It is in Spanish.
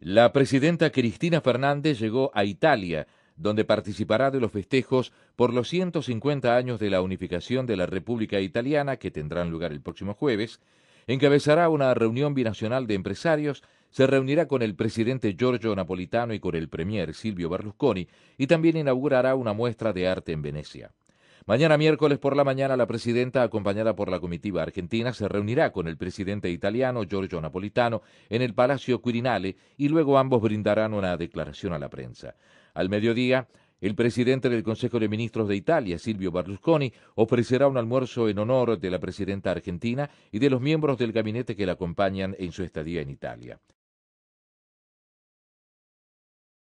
La presidenta Cristina Fernández llegó a Italia, donde participará de los festejos por los 150 años de la unificación de la República Italiana, que tendrán lugar el próximo jueves, encabezará una reunión binacional de empresarios, se reunirá con el presidente Giorgio Napolitano y con el premier Silvio Berlusconi, y también inaugurará una muestra de arte en Venecia. Mañana miércoles por la mañana la presidenta, acompañada por la comitiva argentina, se reunirá con el presidente italiano Giorgio Napolitano en el Palacio Quirinale y luego ambos brindarán una declaración a la prensa. Al mediodía, el presidente del Consejo de Ministros de Italia, Silvio Berlusconi, ofrecerá un almuerzo en honor de la presidenta argentina y de los miembros del gabinete que la acompañan en su estadía en Italia.